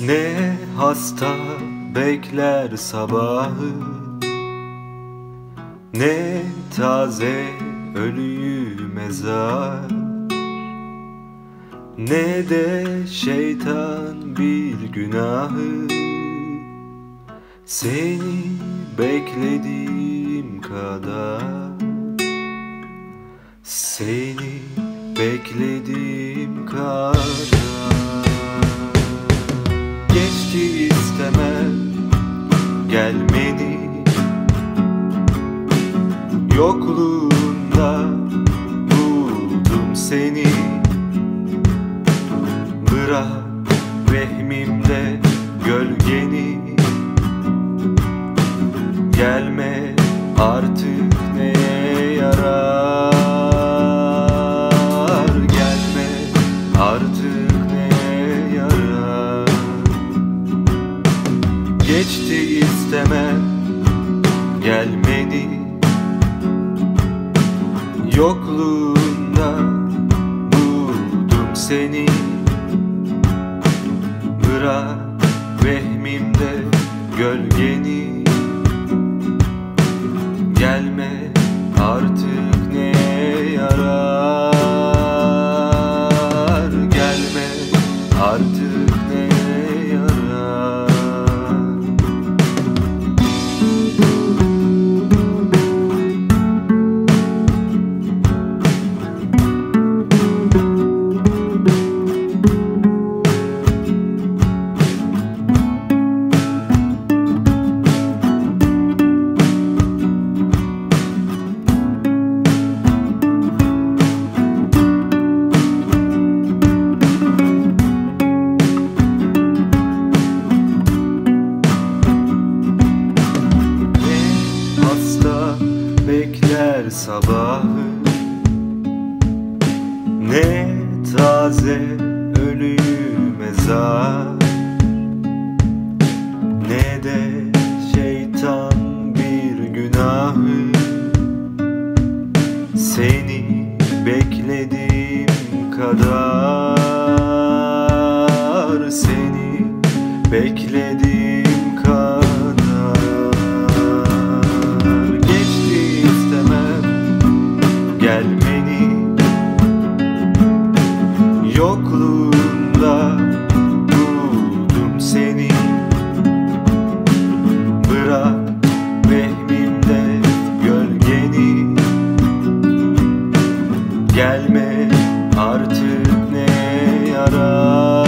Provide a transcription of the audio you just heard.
Ne hasta bekler sabahı Ne taze ölüyü mezar Ne de şeytan bir günahı. Seni beklediğim kadar Seni beklediğim kadar gelmeni Yokluğunda buldum seni. Bırak vehmimde gölgeni Geçti istemem gelmeni Yokluğunda buldum seni. Bırak vehmimde gölgeni. Gelme artık sabahı. Ne taze ölüyü mezar. Ne de şeytan bir günahı. Seni beklediğim kadar. Seni beklediğim Gelme artık ne yarar